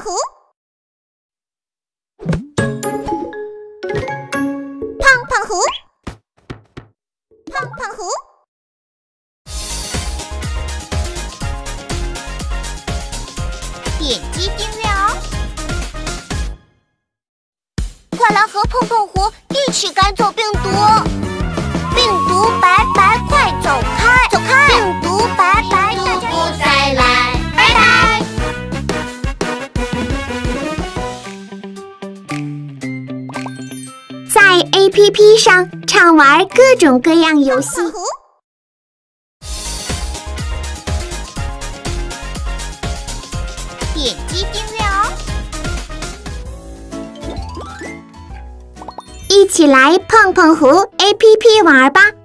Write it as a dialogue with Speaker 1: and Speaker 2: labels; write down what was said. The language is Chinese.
Speaker 1: 虎，胖胖虎，胖胖虎，点击订阅哦！快来和碰碰虎一起赶走病毒！
Speaker 2: APP 上畅玩各种各样游戏，
Speaker 1: 点击订阅哦！
Speaker 2: 一起来碰碰狐 APP 玩吧。